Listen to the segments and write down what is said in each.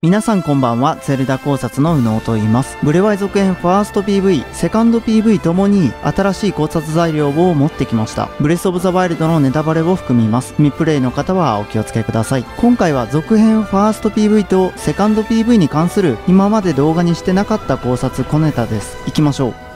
皆さんこんばんは、ゼルダ考察の宇野と言います。ブレワイ続編ファースト PV、セカンド PV ともに新しい考察材料を持ってきました。ブレスオブザワイルドのネタバレを含みます。未プレイの方はお気をつけください。今回は続編ファースト PV とセカンド PV に関する今まで動画にしてなかった考察小ネタです。行きましょう。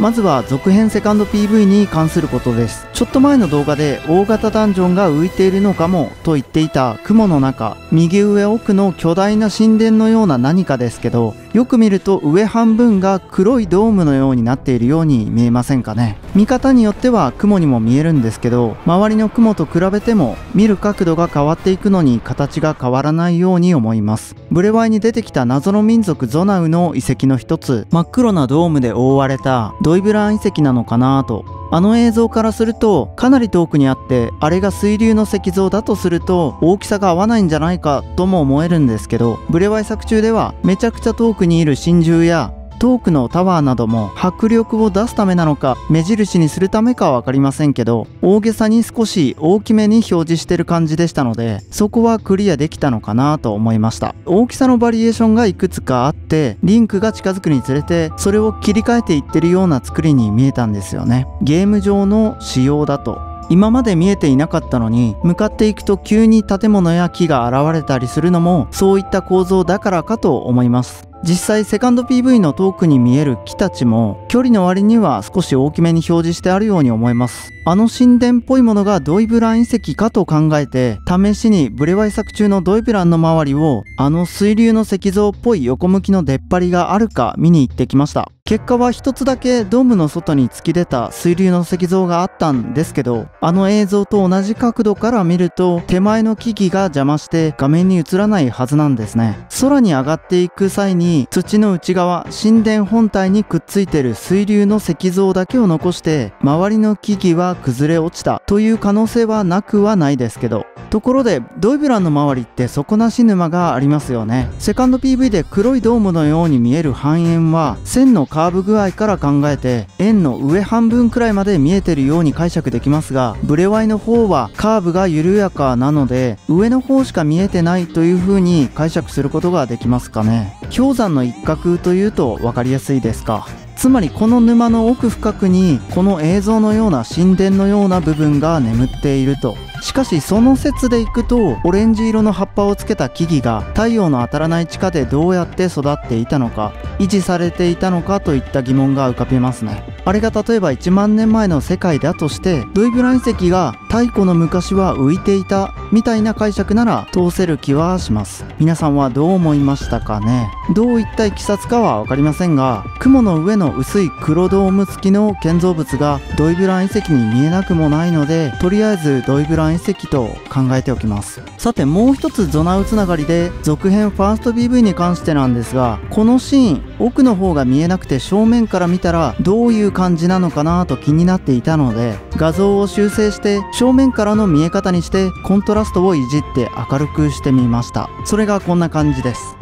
まずは続編セカンド PV に関することです。ちょっと前の動画で大型ダンジョンが浮いているのかもと言っていた雲の中、右上奥の巨大な神殿のような何かですけど、よく見ると上半分が黒いドームのようになっているように見えませんかね。見方によっては雲にも見えるんですけど、周りの雲と比べても見る角度が変わっていくのに形が変わらないように思います。ブレワイに出てきた謎の民族ゾナウの遺跡の一つ、真っ黒なドームで覆われたドイブラン遺跡なのかなとあの映像からするとかなり遠くにあってあれが水流の石像だとすると大きさが合わないんじゃないかとも思えるんですけどブレワイ作中ではめちゃくちゃ遠くにいる真珠や遠くのタワーなども迫力を出すためなのか目印にするためかは分かりませんけど大げさに少し大きめに表示してる感じでしたのでそこはクリアできたのかなと思いました。大きさのバリエーションがいくつかあってリンクが近づくにつれてそれを切り替えていってるような作りに見えたんですよね。ゲーム上の仕様だと。今まで見えていなかったのに向かっていくと急に建物や木が現れたりするのもそういった構造だからかと思います。実際セカンド PV の遠くに見える木たちも距離の割には少し大きめに表示してあるように思います。あの神殿っぽいものがドイブラン遺跡かと考えて試しにブレワイ作中のドイブランの周りをあの水流の石像っぽい横向きの出っ張りがあるか見に行ってきました。結果は一つだけドームの外に突き出た水流の石像があったんですけどあの映像と同じ角度から見ると手前の木々が邪魔して画面に映らないはずなんですね。空に上がっていく際に土の内側神殿本体にくっついてる水流の石像だけを残して周りの木々は崩れ落ちたという可能性はなくはないですけどところでドイブランの周りって底なし沼がありますよね。セカンド PV で黒いドームのように見える半円は線のカーブ具合から考えて円の上半分くらいまで見えてるように解釈できますがブレワイの方はカーブが緩やかなので上の方しか見えてないという風に解釈することができますかね。氷山の一角というと分かりやすいですか。つまりこの沼の奥深くにこの映像のような神殿のような部分が眠っていると。しかしその説でいくとオレンジ色の葉っぱをつけた木々が太陽の当たらない地下でどうやって育っていたのか維持されていたのかといった疑問が浮かびますね。あれが例えば1万年前の世界だとしてドイブラン遺跡が太古の昔は浮いていたみたいな解釈なら通せる気はします。皆さんはどう思いましたかね？どういったいきさつかは分かりませんが雲の上の薄い黒ドーム付きの建造物がドイブラン遺跡に見えなくもないのでとりあえずドイブラン遺跡と考えておきます。さてもう一つゾナウつながりで続編ファースト PV に関してなんですがこのシーン奥の方が見えなくて正面から見たらどういう感じなのかなと気になっていたので画像を修正して正面からの見え方にしてコントラストをいじって明るくしてみました。それがこんな感じです。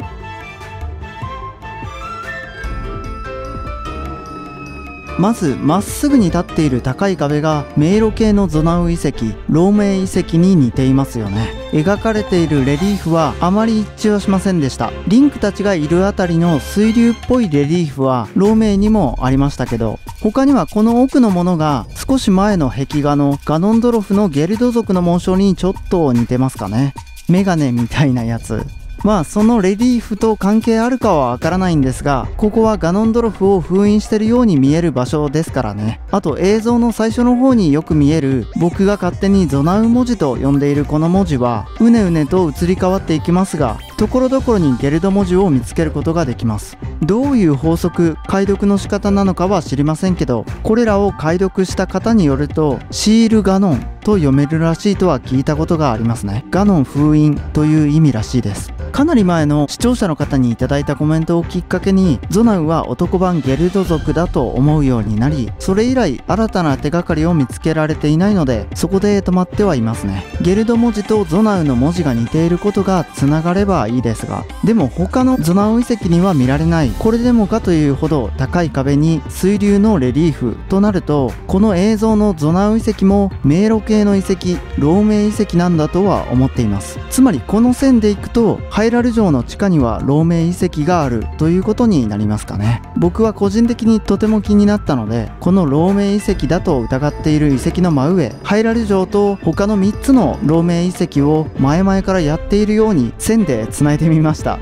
まずまっすぐに立っている高い壁が迷路系のゾナウ遺跡ローメイ遺跡に似ていますよね。描かれているレリーフはあまり一致はしませんでした。リンクたちがいるあたりの水流っぽいレリーフはローメイにもありましたけど他にはこの奥のものが少し前の壁画のガノンドロフのゲルド族の紋章にちょっと似てますかね。メガネみたいなやつ。まあそのレリーフと関係あるかはわからないんですがここはガノンドロフを封印してるように見える場所ですからね。あと映像の最初の方によく見える僕が勝手にゾナウ文字と呼んでいるこの文字はうねうねと移り変わっていきますがところどころにゲルド文字を見つけることができます。どういう法則解読の仕方なのかは知りませんけどこれらを解読した方によるとシールガノンと読めるらしいとは聞いたことがありますね。ガノン封印という意味らしいです。かなり前の視聴者の方にいただいたコメントをきっかけにゾナウは男版ゲルド族だと思うようになりそれ以来新たな手がかりを見つけられていないのでそこで止まってはいますねゲルド文字とゾナウの文字が似ていることがつながればいいですが、でも他のゾナウ遺跡には見られない、これでもかというほど高い壁に水流のレリーフとなると、この映像のゾナウ遺跡も迷路系の遺跡、漏明遺跡なんだとは思っています。つまりこの線で行くと、ハイラル城の地下には漏明遺跡があるということになりますかね。僕は個人的にとても気になったので、この漏明遺跡だと疑っている遺跡の真上、ハイラル城と他の3つの漏明遺跡を前々からやっているように線で繋いでみました。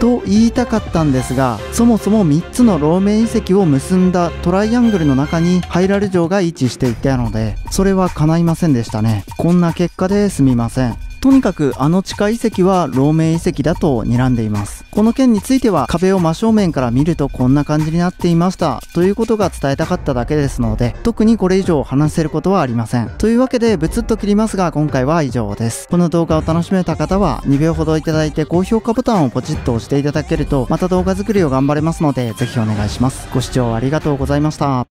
と言いたかったんですがそもそも3つの漏明遺跡を結んだトライアングルの中にハイラル城が位置していたのでそれは叶いませんでしたねこんな結果ですみませんとにかくあの地下遺跡は漏明遺跡だと睨んでいます。この件については壁を真正面から見るとこんな感じになっていましたということが伝えたかっただけですので特にこれ以上話せることはありません。というわけでブツッと切りますが今回は以上です。この動画を楽しめた方は2秒ほどいただいて高評価ボタンをポチッと押していただけるとまた動画作りを頑張れますのでぜひお願いします。ご視聴ありがとうございました。